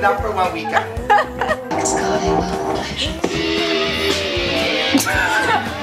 too much. Enough for one weekend. Ah.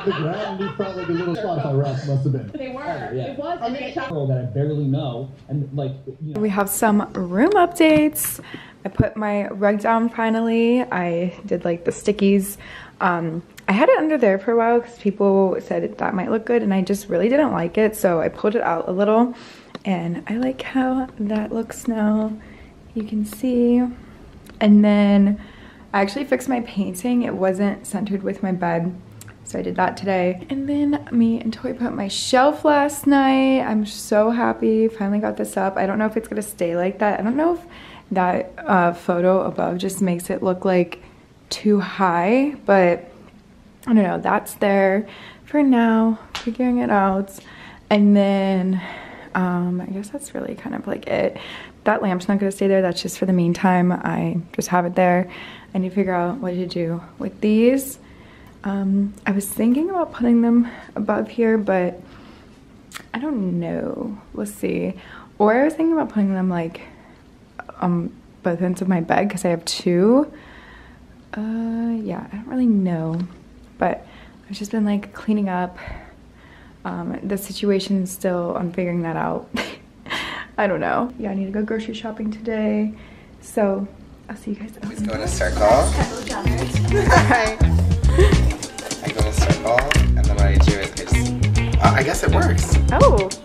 at the ground. We felt like a little Spotify rap must have been. They were. yeah. It was. I mean, a that I barely know, and like, you know. We have some room updates. I put my rug down finally. I did like the stickies. Um, I had it under there for a while because people said that might look good and I just really didn't like it. So I pulled it out a little and I like how that looks now. You can see. And then I actually fixed my painting. It wasn't centered with my bed. So I did that today. And then me and Toy put my shelf last night. I'm so happy. Finally got this up. I don't know if it's gonna stay like that. I don't know if that uh, photo above just makes it look like too high, but I don't know. That's there for now, figuring it out. And then um, I guess that's really kind of like it. That lamp's not gonna stay there. That's just for the meantime. I just have it there. I need to figure out what to do with these. Um, I was thinking about putting them above here, but I don't know. We'll see. Or I was thinking about putting them like on both ends of my bed because I have two. Uh, yeah, I don't really know. But I've just been like cleaning up. Um, the situation is still, I'm figuring that out. I don't know. Yeah, I need to go grocery shopping today. So I'll see you guys. Let's go in a circle. Hi. I guess it works. Oh.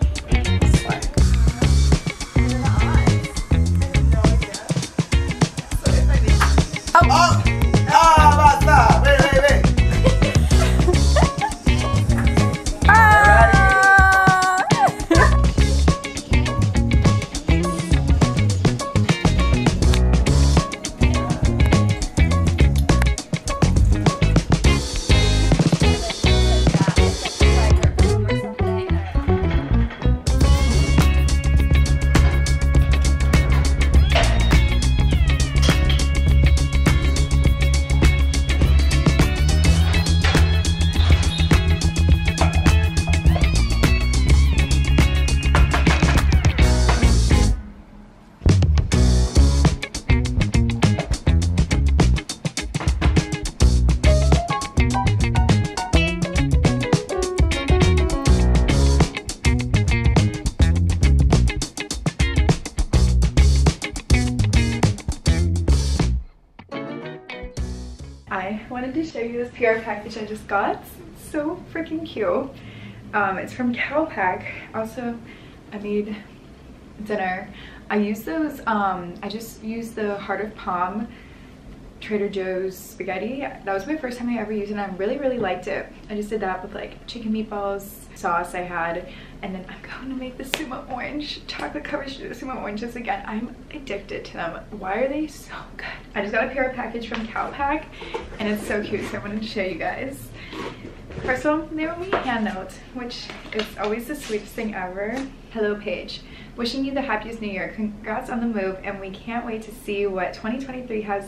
You this PR package I just got. It's so freaking cute. Um, it's from CALPAK. Also, I made dinner. I use those, um, I just used the Heart of Palm Trader Joe's spaghetti. That was my first time I ever used it and I really, really liked it. I just did that with like chicken meatballs, sauce I had, and then I'm going to make the sumo orange, chocolate covered sumo oranges again. I'm addicted to them. Why are they so good? I just got a PR package from CALPAK and it's so cute, so I wanted to show you guys. First of all, they wrote me a hand note, which is always the sweetest thing ever. Hello, Paige. Wishing you the happiest new year. Congrats on the move, and we can't wait to see what 2023 has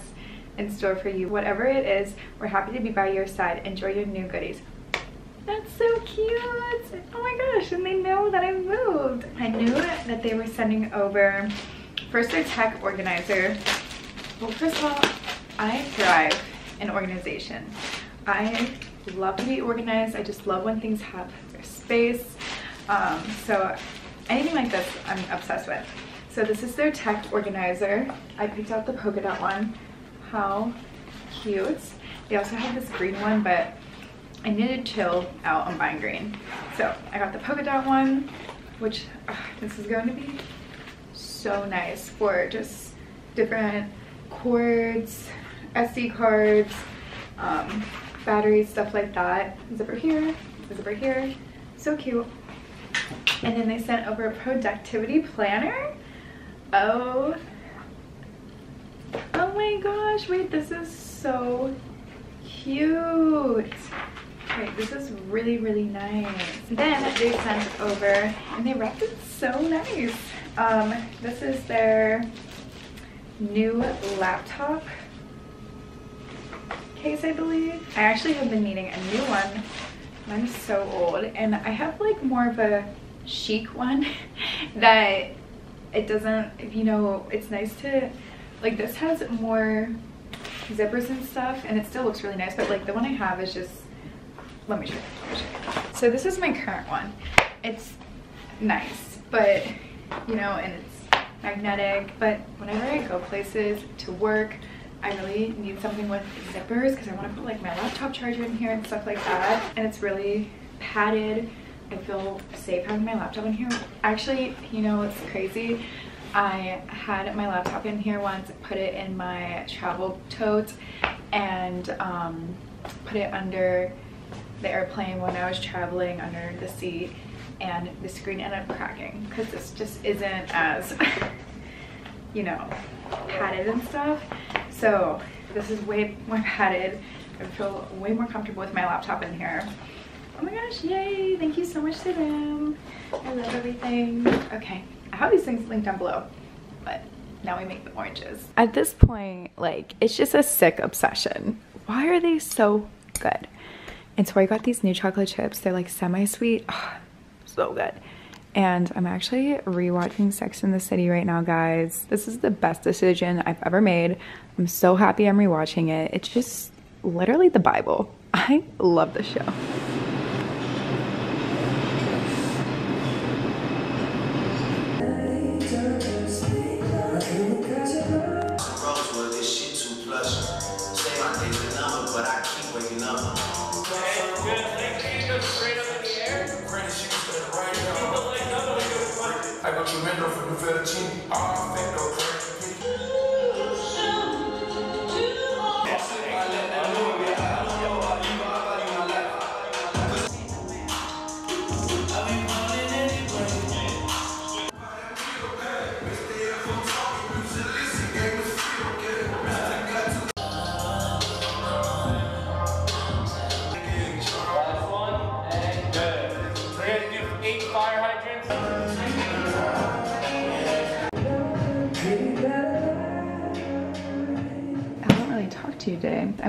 in store for you. Whatever it is, we're happy to be by your side. Enjoy your new goodies. That's so cute. Oh my gosh, and they know that I moved. I knew that they were sending over first their tech organizer. Well, first of all, I thrive in organization. I love to be organized. I just love when things have their space. Um, so anything like this, I'm obsessed with. So this is their tech organizer. I picked out the polka dot one. How cute. They also have this green one, but I needed chill out on buying green. So I got the polka dot one, which this is going to be so nice for just different cords, SD cards, um, batteries, stuff like that. Zipper here, zipper here, so cute. And then they sent over a productivity planner. Oh, oh my gosh, wait, this is so cute. This is really, really nice. Then they sent over, and they wrapped it so nice. Um, this is their new laptop case, I believe. I actually have been needing a new one. Mine's so old, and I have like more of a chic one that it doesn't, you know, it's nice to, like this has more zippers and stuff, and it still looks really nice, but like the one I have is just, let me show you. So this is my current one. It's nice, but you know, and it's magnetic, but whenever I go places to work, I really need something with zippers because I want to put like my laptop charger in here and stuff like that. And it's really padded. I feel safe having my laptop in here. Actually, you know, it's crazy. I had my laptop in here once, put it in my travel tote and um, put it under the airplane when I was traveling under the seat and the screen ended up cracking because this just isn't as, you know, padded and stuff. So this is way more padded. I feel way more comfortable with my laptop in here. Oh my gosh, yay. Thank you so much to them. I love everything. Okay, I have these things linked down below, but now we make the oranges. At this point, like, it's just a sick obsession. Why are they so good? And so I got these new chocolate chips. They're like semi-sweet. Oh, so good. And I'm actually rewatching Sex in the City right now, guys. This is the best decision I've ever made. I'm so happy I'm rewatching it. It's just literally the Bible. I love the show. For the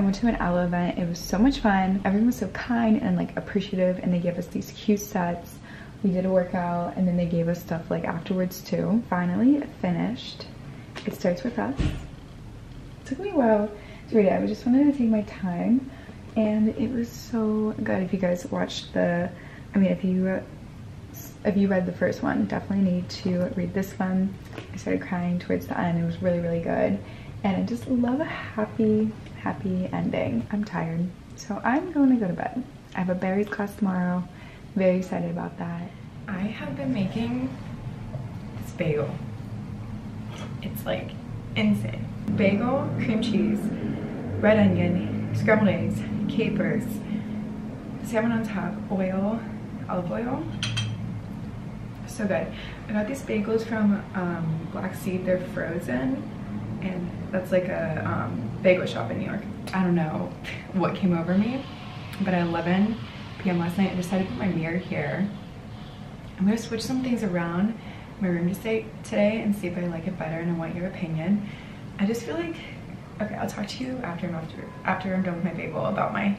went to an Alo event. It was so much fun. Everyone was so kind and like appreciative and they gave us these cute sets. We did a workout and then they gave us stuff like afterwards too. Finally finished. It starts with us. It took me a while to read it. I just wanted to take my time and it was so good. If you guys watched the, I mean if you if you read the first one, definitely need to read this one. I started crying towards the end. It was really, really good. And I just love a happy, happy ending. I'm tired. So I'm going to go to bed. I have a Barry's class tomorrow. Very excited about that. I have been making this bagel. It's like insane. Bagel, cream cheese, red onion, scrambled eggs, capers, salmon on top, oil, olive oil, so good. I got these bagels from um, Black Seed. They're frozen, and that's like a um, bagel shop in New York. I don't know what came over me, but at 11 p.m. last night, I decided to put my mirror here. I'm gonna switch some things around my room today, today and see if I like it better, and I want your opinion. I just feel like, okay, I'll talk to you after I'm after, after I'm done with my bagel about my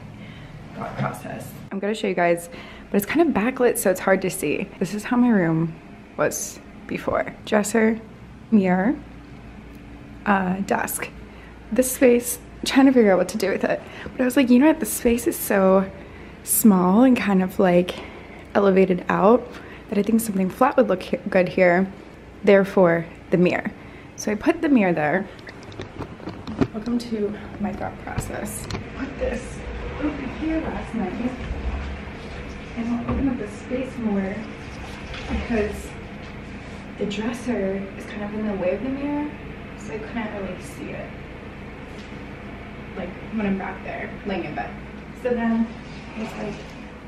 thought process. I'm gonna show you guys, but it's kind of backlit so it's hard to see. This is how my room was before. Dresser, mirror, uh, desk. This space, trying to figure out what to do with it. But I was like, you know what, the space is so small and kind of like elevated out that I think something flat would look he good here. Therefore, the mirror. So I put the mirror there. Welcome to my thought process. Put this over here last night and I'll open up the space more because the dresser is kind of in the way of the mirror so I couldn't really see it like when I'm back there laying in bed. So then I was like,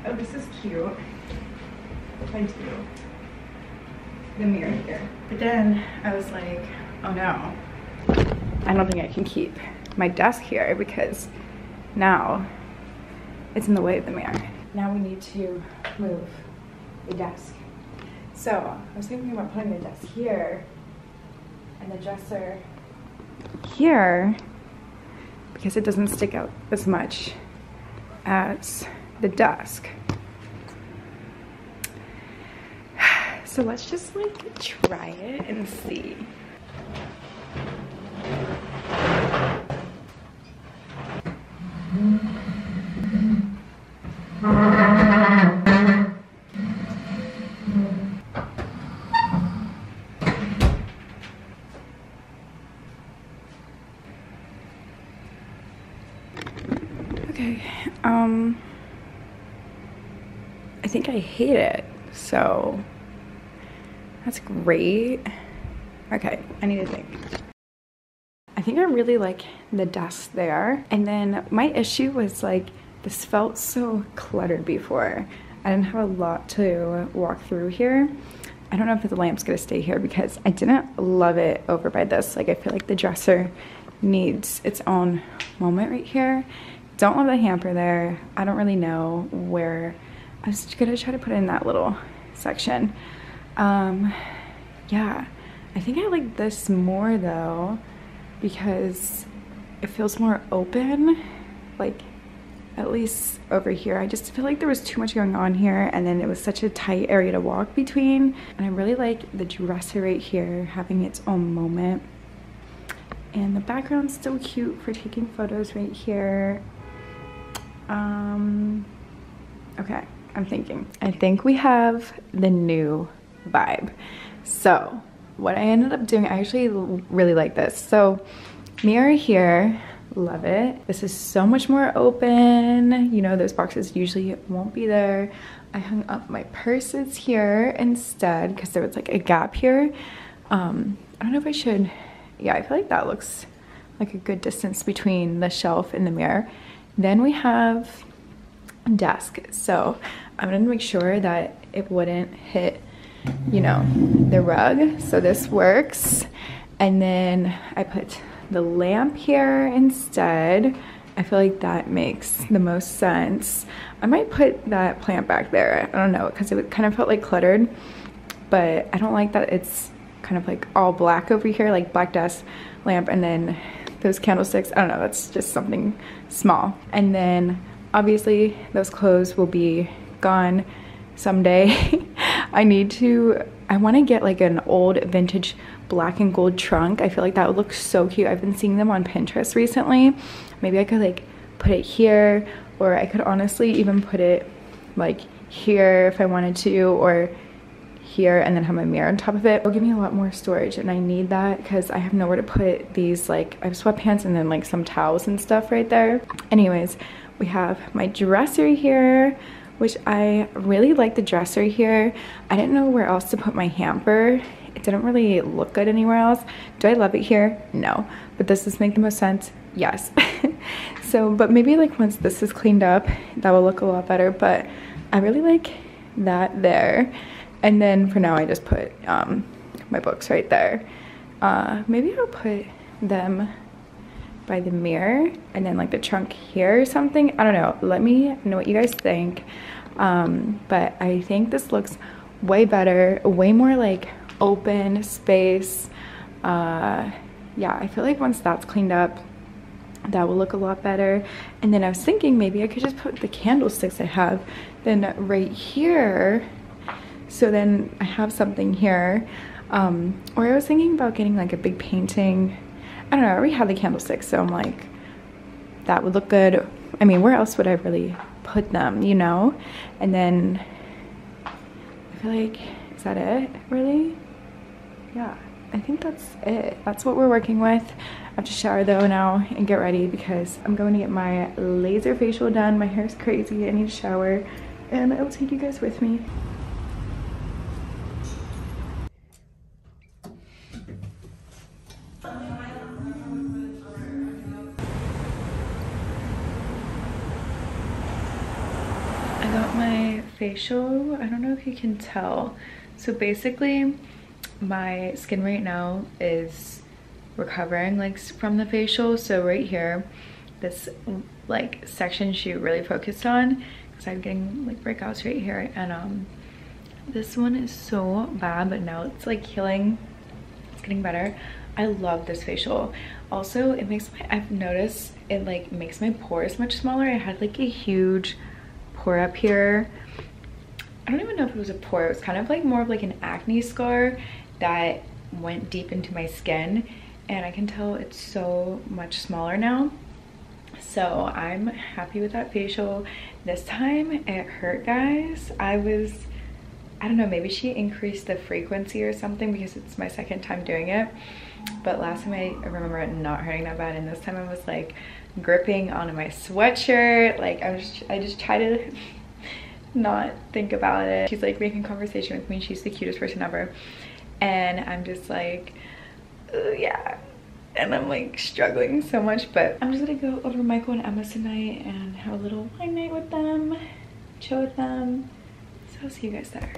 oh this is cute. I do the mirror here. But then I was like, oh no, I don't think I can keep my desk here because now it's in the way of the mirror. now we need to move the desk. So I was thinking about putting the desk here and the dresser here because it doesn't stick out as much as the dusk. So let's just like try it and see. Okay, um, I hate it, so that's great. Okay, I need to think. I think I really like the desk there. And then my issue was like, this felt so cluttered before. I didn't have a lot to walk through here. I don't know if the lamp's gonna stay here because I didn't love it over by this. Like I feel like the dresser needs its own moment right here. Don't love the hamper there. I don't really know where, I was gonna try to put in that little section. Um, yeah, I think I like this more though because it feels more open. Like at least over here, I just feel like there was too much going on here and then it was such a tight area to walk between. And I really like the dresser right here having its own moment. And the background's still cute for taking photos right here. Um, okay, I'm thinking. I think we have the new vibe. So what I ended up doing, I actually really like this. So mirror here, love it. This is so much more open. You know, those boxes usually won't be there. I hung up my purses here instead because there was like a gap here. Um, I don't know if I should, yeah, I feel like that looks like a good distance between the shelf and the mirror. Then we have desk. So I'm gonna make sure that it wouldn't hit you know, the rug. So this works. And then I put the lamp here instead. I feel like that makes the most sense. I might put that plant back there. I don't know, because it kind of felt like cluttered. But I don't like that it's kind of like all black over here, like black desk lamp, and then those candlesticks. I don't know, that's just something small. And then obviously those clothes will be gone someday. I need to, I want to get like an old vintage black and gold trunk. I feel like that would look so cute. I've been seeing them on Pinterest recently. Maybe I could like put it here or I could honestly even put it like here if I wanted to or here and then have my mirror on top of it. It'll give me a lot more storage and I need that because I have nowhere to put these like I have sweatpants and then like some towels and stuff right there. Anyways, we have my dresser here which I really like the dresser here. I didn't know where else to put my hamper. It didn't really look good anywhere else. Do I love it here? No. But does this make the most sense? Yes. so, but maybe like once this is cleaned up, that will look a lot better. But I really like that there. And then for now, I just put um, my books right there. Uh, maybe I'll put them by the mirror and then like the trunk here or something. I don't know. Let me know what you guys think. Um, but I think this looks way better, way more like open space. Uh, yeah, I feel like once that's cleaned up, that will look a lot better. And then I was thinking maybe I could just put the candlesticks I have then right here. So then I have something here. Um, or I was thinking about getting like a big painting I don't know, I already have the candlesticks, so I'm like, that would look good. I mean, where else would I really put them, you know? And then I feel like, is that it, really? Yeah, I think that's it. That's what we're working with. I have to shower though now and get ready because I'm going to get my laser facial done. My hair's crazy, I need to shower and I will take you guys with me. Facial. I don't know if you can tell. So basically, my skin right now is recovering like from the facial. So right here, this like section she really focused on because I'm getting like breakouts right here and um this one is so bad but now it's like healing it's getting better i love this facial also it makes my i've noticed it like makes my pores much smaller i had like a huge pore up here i don't even know if it was a pore it was kind of like more of like an acne scar that went deep into my skin and i can tell it's so much smaller now so i'm happy with that facial this time it hurt guys i was I don't know, maybe she increased the frequency or something because it's my second time doing it. But last time I remember it not hurting that bad and this time I was like gripping onto my sweatshirt. Like I was, I just tried to not think about it. She's like making conversation with me. She's the cutest person ever. And I'm just like, yeah. And I'm like struggling so much, but I'm just gonna go over Michael and Emma tonight and have a little wine night with them, chill with them. So I'll see you guys there.